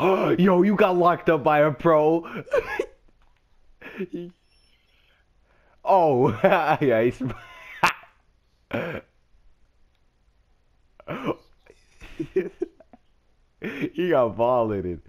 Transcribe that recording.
Yo, you got locked up by a pro. oh, yeah, he got violated.